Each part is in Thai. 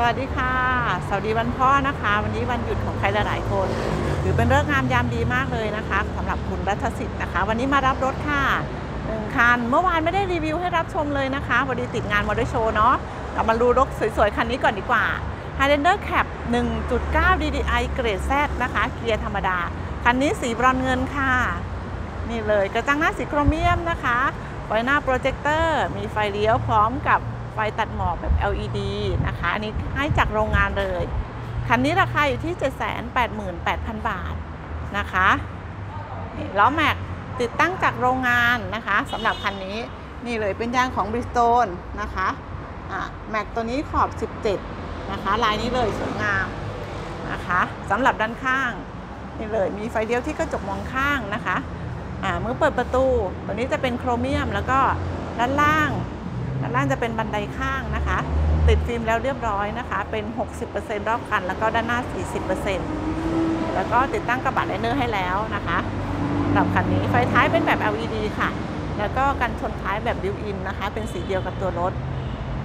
สวัสดีค่ะ สวัสดีวันพ่อนะคะ วันนี้วันหยุดของใครหลายๆคนถือเป็นเรื่องงามยามดีมากเลยนะคะสำหรับคุณรัฐสิทธิ์นะคะ วันนี้มารับรถค่ะหนึ่งคัน เมื่อวานไม่ได้รีวิวให้รับชมเลยนะคะพอดีติดงานมอเตอร์โชว์เนาะเรามาดูรถสวยๆ คันนี้ก่อนดีกว่า Hi-Lander Cab 1.9 DDI เกรด Z นะคะ เกียร์ธรรมดา คันนี้สีบรอนซ์เงินค่ะ นี่เลยกระจังหน้าสีโครเมียมนะคะไฟหน้าโปรเจคเตอร์มีไฟเลี้ยวพร้อมกับ ฟตัดหมอกแบบ LED นะคะ อันนี้ให้จากโรงงานเลย คันนี้ราคาอยู่ที่ 788,000 บาทนะคะนี่ล้อแม็กติดตั้งจากโรงงานนะคะสำหรับคันนี้นี่เลยเป็นยางของ Bridgestone นะคะอะแม็กตัวนี้ขอบ 17 นะคะ ลายนี้เลยสวยงามนะคะสำหรับด้านข้างนี่เลยมีไฟเลี้ยวที่กระจกมองข้างนะคะอ่าเมื่อเปิดประตู ตัวนี้จะเป็นโครเมียมแล้วก็ด้านล่าง ด้านล่างจะเป็นบันไดข้างนะคะ ติดฟิล์มแล้วเรียบร้อยนะคะ เป็น 60%รอบคัน แล้วก็ด้านหน้า 40%แล้วก็ติดตั้งกระบะ liner ให้แล้วนะคะสำหรับคันนี้ไฟท้ายเป็นแบบ LED ค่ะ แล้วก็กันชนท้ายแบบ built-in นะคะ เป็นสีเดียวกับตัวรถ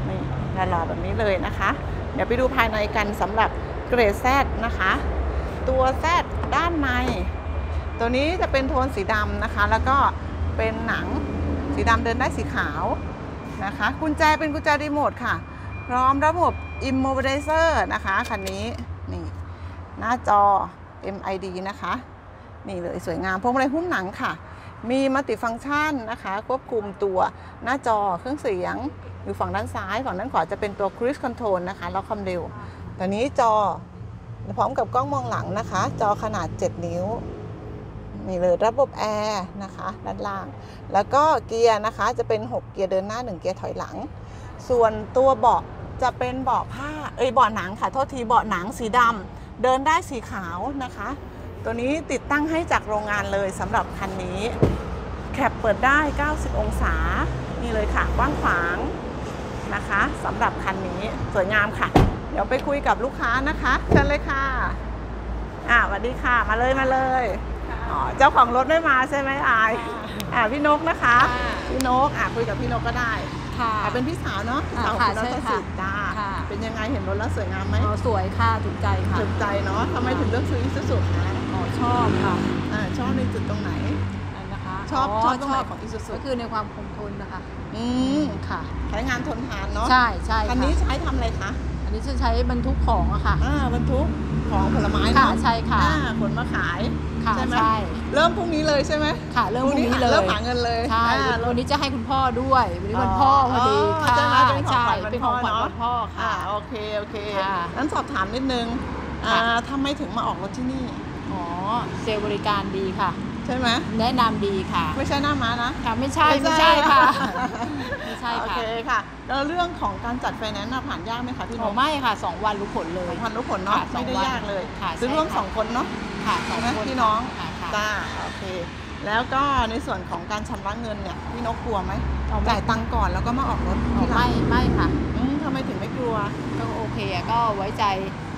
นี่หล่อแบบนี้เลยนะคะ เดี๋ยวไปดูภายในกันสำหรับเกรด Z นะคะ ตัว Zด้านในตัวนี้จะเป็นโทนสีดำนะคะ แล้วก็เป็นหนังสีดำเดินได้สีขาว นะคะ กุญแจเป็นกุญแจรีโมทค่ะ พร้อมระบบ Immobilizer นะคะคันนี้นี่หน้าจอ MID นะคะ นี่เลยสวยงามพวงมาลัยหุ้มหนังค่ะ มีมัลติฟังก์ชันนะคะ ควบคุมตัวหน้าจอเครื่องเสียง อยู่ฝั่งด้านซ้าย ฝั่งด้านขวาจะเป็นตัว Cruise Control นะคะล็อกความเร็วตัวนี้จอพร้อมกับกล้องมองหลังนะคะ จอขนาด 7 นิ้ว นี่เลยระบบแอร์นะคะด้านล่าง แล้วก็เกียร์นะคะจะเป็น 6 เกียร์เดินหน้า 1 เกียร์ถอยหลัง ส่วนตัวเบาะจะเป็นเบาะผ้าเอ้ยเบาะหนังค่ะโทษทีเบาะหนังสีดำเดินได้สีขาวนะคะ ตัวนี้ติดตั้งให้จากโรงงานเลยสำหรับคันนี้แคปเปิดได้ 90 องศา นี่เลยค่ะกว้างขวางนะคะสำหรับคันนี้สวยงามค่ะ เดี๋ยวไปคุยกับลูกค้านะคะเชิญเลยค่ะอ่าสวัสดีค่ะมาเลยมาเลย เจ้าของรถไม่มาใช่ไหมอายอ่าพี่นกนะคะค่ะพี่นกอะคุยกับพี่นกก็ได้ค่ะอะเป็นพี่สาวเนาะอ่าสาวค่ะคุณรัใช่ตค่ะสิทธิ์จ้าค่ะเป็นยังไงเห็นรถแล้วสวยงามไหมอ๋อสวยค่ะถูกใจค่ะถูกใจเนาะทำไมถึงเลือกซื้ออิซูซุคะอ๋อชอบค่ะอ่าชอบในจุดตรงไหนนั่นนะคะชอบชอบตรงไหนของอิซูซุก็คือในความคงทนนะคะ อืมค่ะใช้งานทนทานเนาะใช่ใช่คันค่ะนี้ใช้ทำอะไรคะอันนี้จะใช้บรรทุกของอะค่ะอ่าบรรทุก ของผลไม้ค่ะเนาะใช่ค่ะอ่าขนมาขายค่ะใช่ไหมใช่เริ่มพรุ่งนี้เลยใช่ไหมค่ะเริ่มพรุ่งนี้หาเลยเริ่มหาเงินเลยใช่อ่า วันนี้จะให้คุณพ่อด้วยวันนี้วันพ่อพอดีอ๋อค่ะจะมาเป็นของใช่ขวัญวันเป็นของขวัญพ่อเนอะวันพ่ออ่าค่ะโอเคโอเคค่ะนั้นสอบถามนิดนึงอ่าค่ะทำไมถึงมาออกรถที่นี่อ๋อเซลล์บริการดีค่ะ ใช่ไหมแนะนำดีค่ะไม่ใช่หน้าม้านะ ค่ะไม่ใช่ไม่ใช่ค่ะ ไม่ใช่โอค่ะเคค่ะ แล้วเรื่องของการจัดไฟแนนซ์น่ะผ่านยากไหมคะพี่นอ๋อกไม่ค่ะสองวันรู้ผลเลสอยงพันรู้ผลเนาะค่ะสอไม่งได้วันยากเลยค่ะซื้อใช่ร่วมค่ะ สองคนเนาะ ค่ะสองใช่ไหมคนพี่น้อง ค่ะค่ะจ้าโอเค แล้วก็ในส่วนของการชำระเงินเนี่ยพี่นกกลัวไหมอ๋อไม่จ่ายตังค์ก่อนแล้วก็มาออกรถอ๋อที่หลัไม่งไม่ค่ะ อืมทำไมถึงไม่กลัว ก็โอเคอะก็ไว้ใจ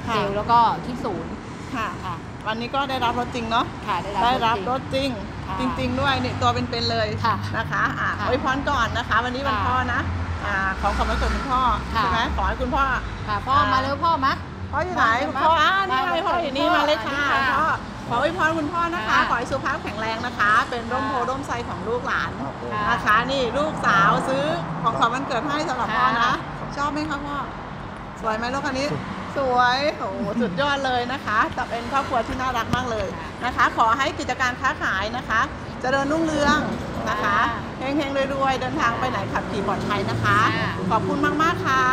ค่ะ เซลล์แล้วก็ที่ศูนย์ค่ะ ค่ะ วันนี้ก็ได้รับรถจริงเนาะค่ะได้รับได้รับรถถ จริง ค่ะจริง ๆ ด้วยนี่ตัวเป็นๆเลยค่ะนะคะอะค่ะอวยพรก่อนนะคะ วันนี้วันค่ะพ่อนะอ่าของขวัญวันเกิดคุณพ่อค่ะ ใช่ไหมขอให้คุณพ่อ ค่ะ พ่ออ่ามมาเร็วพ่อมา พ่ออยู่ไหนมาคุณพ่ออ่านี่มาไงพ่ออยู่นี่พ่อมาเลยค่ะสวัสดีค่ะพ่อขออวยพรคุณพ่อนะคะ ค่ะขอให้สุขภาพแข็งแรงนะคะ เป็นร่มโพค่ะร่มไทรของลูกหลานค่ะนะคะนี่ลูกสาวซื้อของขวัญวันเกิดให้สำหรับพ่อนะ ค่ะ ชอบไหมคะพ่อสวยไหมลูกคันนี้ ส วยโอ้โหสุดยอดเลยนะคะแต่เป็นครอบครัวที่น่ารักมากเลยนะคะ ขอให้กิจการค้าขายนะคะเจริญรุ่งเรืองนะคะเฮงๆรวยๆเดินทางไปไหนขับขี่ปลอดภัยนะคะค่ะขอบคุณมากๆค่ะ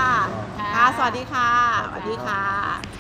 ค่ะค่ะสวัสดีค่ะสวัสดีค่ะ